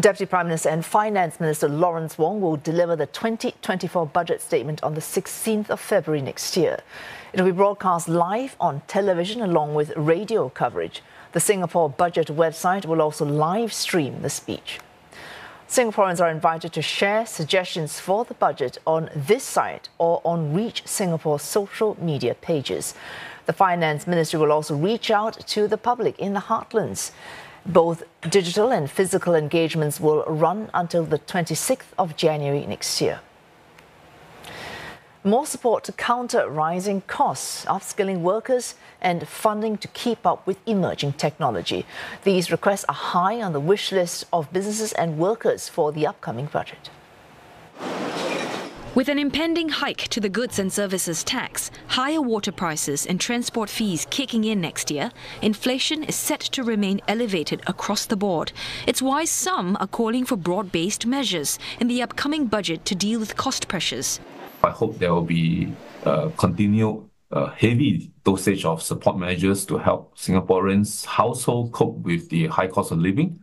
Deputy Prime Minister and Finance Minister Lawrence Wong will deliver the 2024 budget statement on the 16th of February next year. It will be broadcast live on television along with radio coverage. The Singapore Budget website will also live stream the speech. Singaporeans are invited to share suggestions for the budget on this site or on REACH Singapore's social media pages. The Finance Ministry will also reach out to the public in the heartlands. Both digital and physical engagements will run until the 26th of January next year more support to counter rising costs, upskilling workers, and funding to keep up with emerging technology. These requests are high on the wish list of businesses and workers for the upcoming budget. With an impending hike to the goods and services tax, higher water prices and transport fees kicking in next year, inflation is set to remain elevated across the board. It's why some are calling for broad based measures in the upcoming budget to deal with cost pressures. I hope there will be uh, continued uh, heavy dosage of support measures to help Singaporeans household cope with the high cost of living,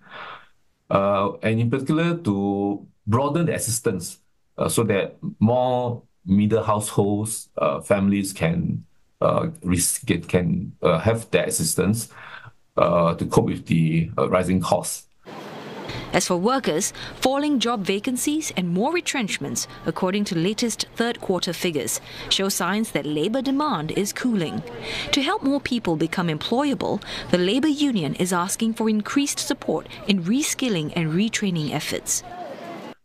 uh, and in particular to broaden the assistance uh, so that more middle households, uh, families can uh, get, can have that assistance to cope with the rising costs. As for workers, falling job vacancies and more retrenchments, according to latest third quarter figures, show signs that labour demand is cooling. To help more people become employable, the Labour Union is asking for increased support in reskilling and retraining efforts.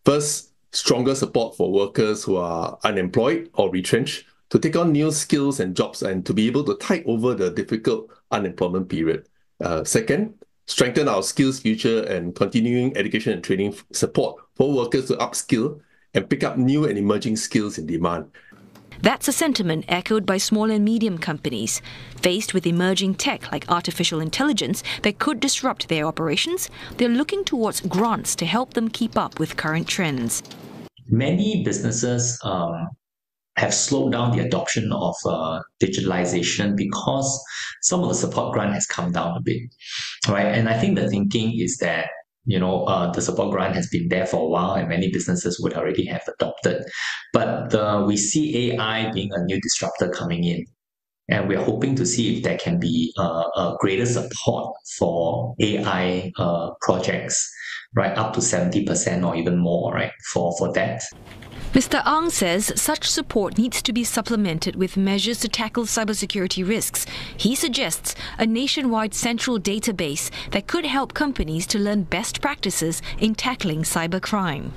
First, stronger support for workers who are unemployed or retrenched to take on new skills and jobs and to be able to tide over the difficult unemployment period. Uh, second, strengthen our SkillsFuture and continuing education and training support for workers to upskill and pick up new and emerging skills in demand. That's a sentiment echoed by small and medium companies. Faced with emerging tech like artificial intelligence that could disrupt their operations, they're looking towards grants to help them keep up with current trends. Many businesses um, have slowed down the adoption of uh, digitalization because some of the support grant has come down a bit, right? And I think the thinking is that you know uh, the support grant has been there for a while and many businesses would already have adopted. But we see ai being a new disruptor coming in. And we're hoping to see if there can be uh, a greater support for ai uh, projects right up to 70% or even more right for for that Mr. Ang says such support needs to be supplemented with measures to tackle cybersecurity risks. He suggests a nationwide central database that could help companies to learn best practices in tackling cybercrime.